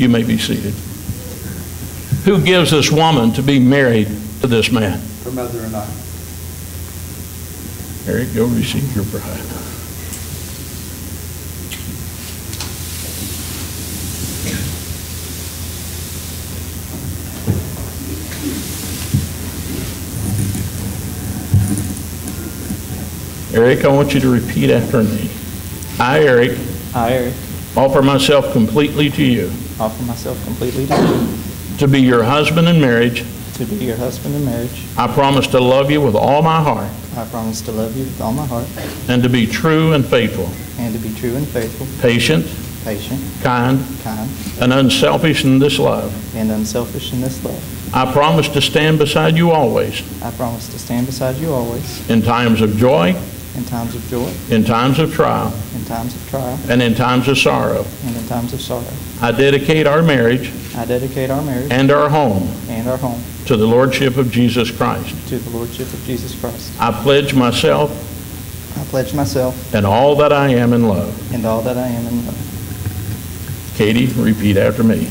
You may be seated. Who gives this woman to be married to this man? Her mother and I. Eric, go receive your bride. Eric, I want you to repeat after me. I, Eric, I, Eric, offer myself completely to you offer myself completely to you. To be your husband in marriage. to be your husband in marriage. I promise to love you with all my heart. I promise to love you with all my heart. And to be true and faithful, and to be true and faithful, patient, patient, kind, kind, and unselfish in this love. and unselfish in this love. I promise to stand beside you always, I promise to stand beside you always. In times of joy, in times of joy, in times of trial, in times of trial, and in times of sorrow. and in times of sorrow. I dedicate our marriage I dedicate our marriage and our home and our home to the Lordship of Jesus Christ. to the Lordship of Jesus Christ. I pledge myself I pledge myself and all that I am in love. and all that I am in love. Katie, repeat after me.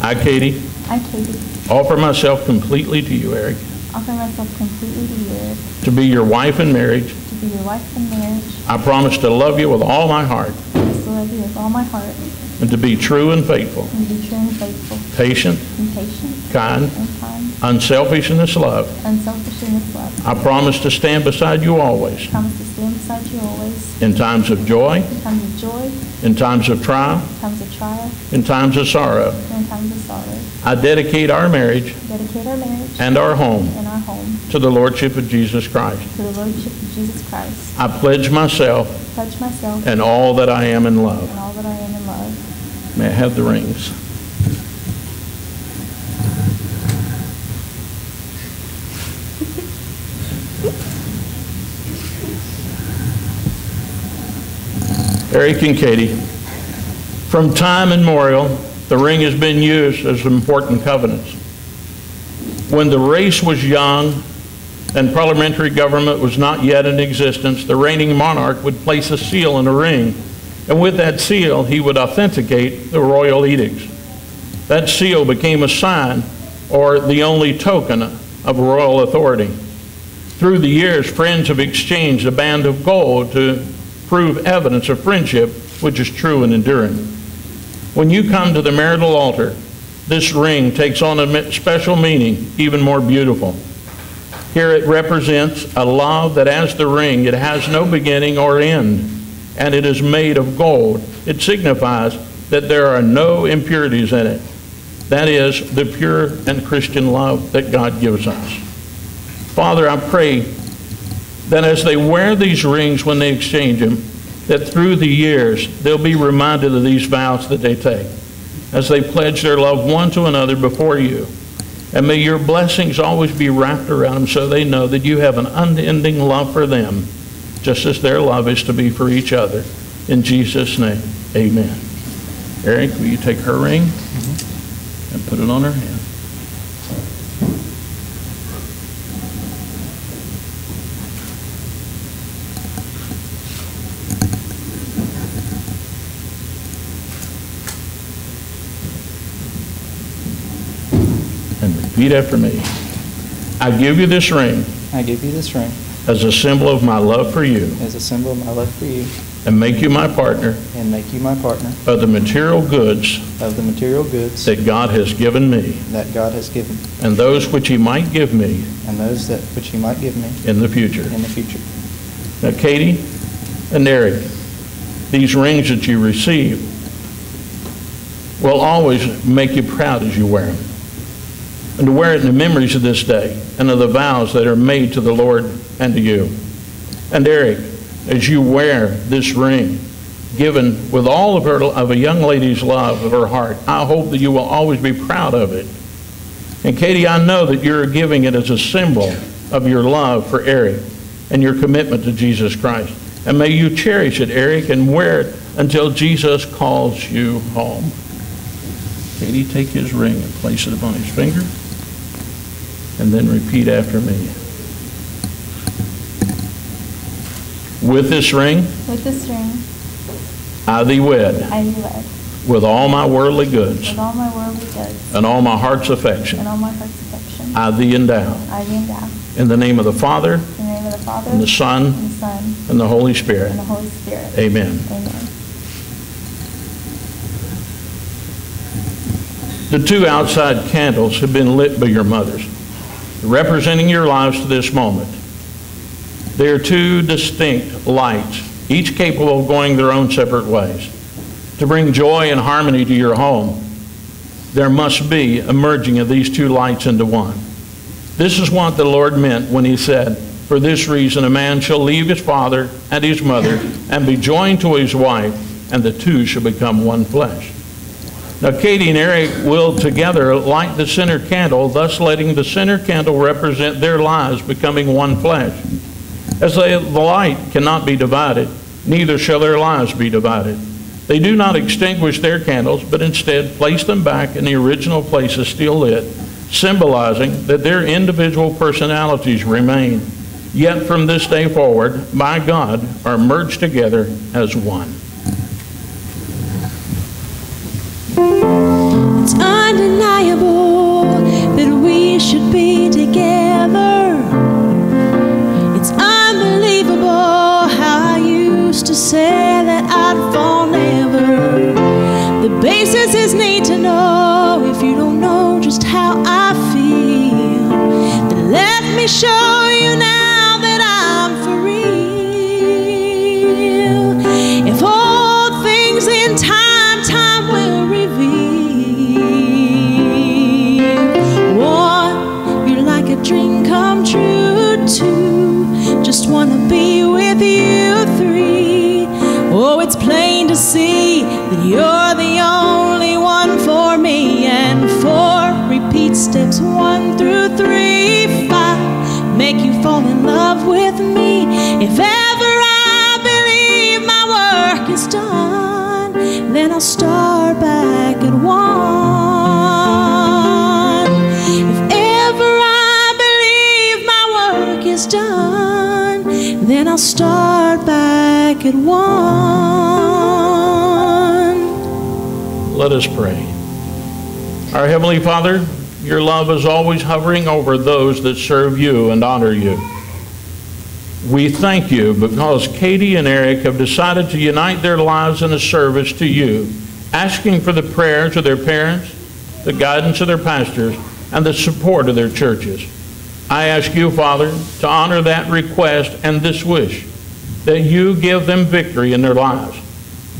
I, Katie, I, Katie, offer myself completely to you, Eric, offer myself completely to you, Eric, to be your wife in marriage. to be your wife in marriage, I promise to love you with all my heart I promise to love you with all my heart, and to be true and faithful, and be true and faithful, patient, and patient, kind, and kind, unselfish in this love. unselfish in this love. I promise to stand beside you always, Promise to stand beside you always, in times of joy, in times of joy, in times of trial, in times of trial, in times of sorrow. in times of sorrow. I dedicate our marriage Dedicate our marriage and our home and our home to the Lordship of Jesus Christ. to the Lordship of Jesus Christ. I pledge myself Pledge myself and all that I am in love. and all that I am in love. May I have the rings? Eric and Katie, from time immemorial, the ring has been used as important covenants. When the race was young and parliamentary government was not yet in existence, the reigning monarch would place a seal in a ring, and with that seal, he would authenticate the royal edicts. That seal became a sign or the only token of royal authority. Through the years, friends have exchanged a band of gold to prove evidence of friendship which is true and enduring. When you come to the marital altar, this ring takes on a special meaning, even more beautiful. Here it represents a love that, as the ring, it has no beginning or end, and it is made of gold. It signifies that there are no impurities in it. That is the pure and Christian love that God gives us. Father, I pray that as they wear these rings when they exchange them, that through the years they'll be reminded of these vows that they take as they pledge their love one to another before you. And may your blessings always be wrapped around them so they know that you have an unending love for them, just as their love is to be for each other. In Jesus' name, amen. Eric, will you take her ring and put it on her hand? Repeat after me. I give you this ring I give you this ring as a symbol of my love for you as a symbol of my love for you and make you my partner and make you my partner of the material goods of the material goods that God has given me that God has given and those which he might give me and those that which he might give me in the future. in the future. Now, Katie and Eric, these rings that you receive will always make you proud as you wear them. And to wear it in the memories of this day and of the vows that are made to the Lord and to you. And Eric, as you wear this ring, given with all of, her, of a young lady's love of her heart, I hope that you will always be proud of it. And Katie, I know that you're giving it as a symbol of your love for Eric and your commitment to Jesus Christ. And may you cherish it, Eric, and wear it until Jesus calls you home. Katie, take his ring and place it upon his finger, and then repeat after me. With this ring, With this ring, I thee wed. I do wed. with all my worldly goods with all my worldly goods and all my heart's affection. and all my heart's affection. I thee endow. I thee endow. In the name of the Father, In the name of the Father, and the Son, and the Son, and the Holy Spirit. and the Holy Spirit. Amen. Amen. The two outside candles have been lit by your mothers, representing your lives to this moment. They are two distinct lights, each capable of going their own separate ways. To bring joy and harmony to your home, there must be a merging of these two lights into one. This is what the Lord meant when he said, For this reason a man shall leave his father and his mother and be joined to his wife, and the two shall become one flesh. Now, Katie and Eric will together light the center candle, thus letting the center candle represent their lives becoming one flesh. As they, the light cannot be divided, neither shall their lives be divided. They do not extinguish their candles, but instead place them back in the original places still lit, symbolizing that their individual personalities remain, yet from this day forward, by God, are merged together as one. See that you're the only one for me. And four, repeat steps one through three. Five, make you fall in love with me. If ever I believe my work is done, then I'll start back at one. If ever I believe my work is done, then I'll start back at one. Let us pray. Our Heavenly Father, your love is always hovering over those that serve you and honor you. We thank you because Katie and Eric have decided to unite their lives in a service to you, asking for the prayers of their parents, the guidance of their pastors, and the support of their churches. I ask you, Father, to honor that request and this wish, that you give them victory in their lives,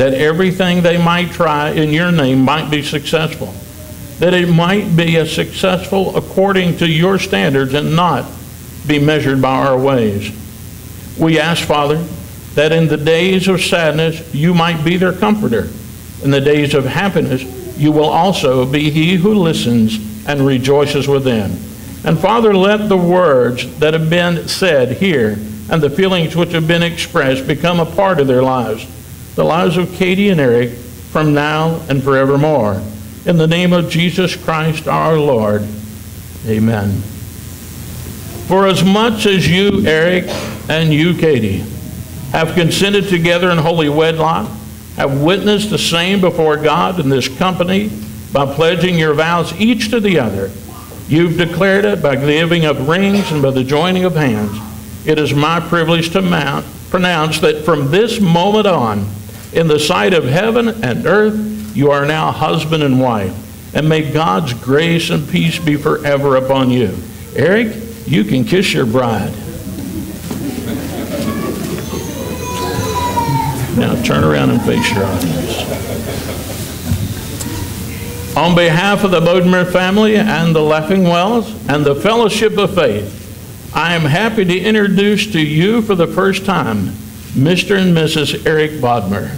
that everything they might try in your name might be successful, that it might be a successful according to your standards and not be measured by our ways. We ask, Father, that in the days of sadness you might be their comforter. In the days of happiness you will also be he who listens and rejoices within. And Father, let the words that have been said here and the feelings which have been expressed become a part of their lives, the lives of Katie and Eric from now and forevermore. In the name of Jesus Christ our Lord, amen. For as much as you, Eric, and you, Katie, have consented together in holy wedlock, have witnessed the same before God in this company by pledging your vows each to the other, you've declared it by giving of rings and by the joining of hands. It is my privilege to mount, pronounce that from this moment on, in the sight of heaven and earth, you are now husband and wife. And may God's grace and peace be forever upon you. Eric, you can kiss your bride. Now turn around and face your audience. On behalf of the Bodmer family and the Leffingwells and the Fellowship of Faith, I am happy to introduce to you for the first time Mr. and Mrs. Eric Bodmer.